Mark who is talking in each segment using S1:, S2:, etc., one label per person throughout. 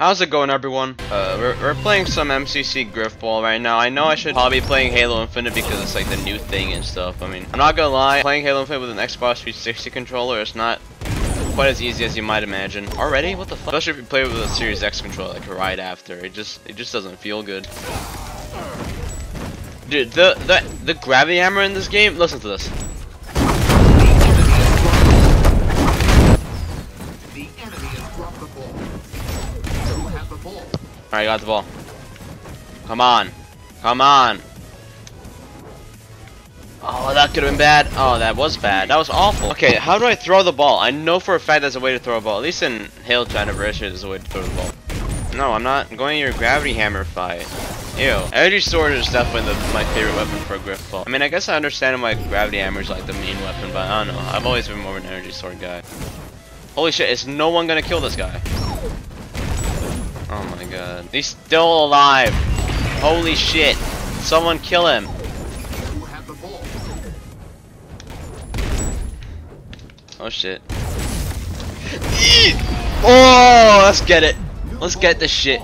S1: How's it going everyone? Uh, we're, we're playing some MCC Grifball right now. I know I should probably be playing Halo Infinite because it's like the new thing and stuff. I mean, I'm not gonna lie, playing Halo Infinite with an Xbox 360 controller is not quite as easy as you might imagine. Already? What the fuck? Especially if you play with a Series X controller like right after. It just it just doesn't feel good. Dude, the the the gravity hammer in this game, listen to this. Alright, got the ball. Come on. Come on. Oh, that could have been bad. Oh, that was bad. That was awful. Okay, how do I throw the ball? I know for a fact there's a way to throw a ball. At least in Halo 2 Anniversary, there's a way to throw the ball. No, I'm not going your gravity hammer fight. Ew. Energy sword is definitely the, my favorite weapon for a ball. I mean, I guess I understand why gravity hammer is like the main weapon, but I don't know. I've always been more of an energy sword guy. Holy shit, is no one gonna kill this guy? Oh my god. He's still alive. Holy shit. Someone kill him. Oh shit. Oh, let's get it. Let's get this shit.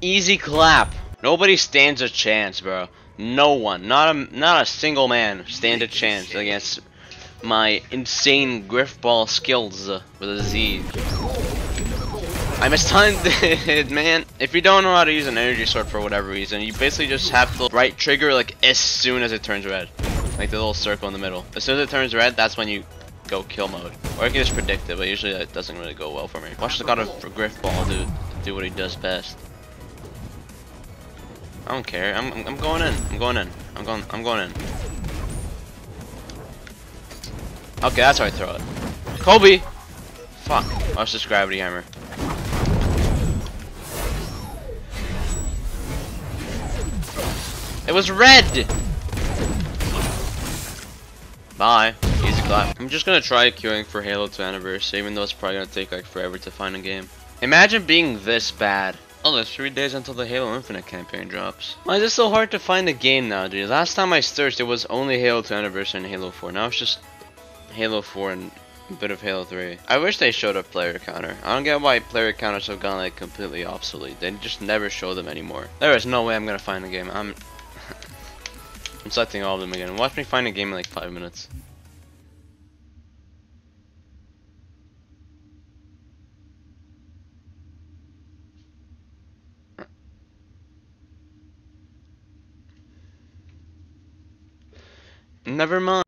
S1: Easy clap. Nobody stands a chance, bro. No one. Not a not a single man stands a chance against my insane grifball skills uh, with a Z. I mistimed it, man. If you don't know how to use an energy sword for whatever reason, you basically just have to right trigger like as soon as it turns red. Like the little circle in the middle. As soon as it turns red, that's when you go kill mode. Or you can just predict it, but usually that doesn't really go well for me. Watch the god of Grifball do do what he does best. I don't care. I'm I'm I'm going in. I'm going in. I'm going I'm going in. Okay, that's how I throw it. Kobe! Fuck. Watch this gravity hammer. Was red! Bye. Easy clap. I'm just gonna try queuing for Halo 2 Anniversary, even though it's probably gonna take like forever to find a game. Imagine being this bad. Oh, there's three days until the Halo Infinite campaign drops. Why is it so hard to find a game now, dude? Last time I searched, it was only Halo 2 Anniversary and Halo 4. Now it's just Halo 4 and a bit of Halo 3. I wish they showed a player counter. I don't get why player counters have gone like completely obsolete. They just never show them anymore. There is no way I'm gonna find a game. I'm I'm selecting all of them again. Watch me find a game in like five minutes. Never mind.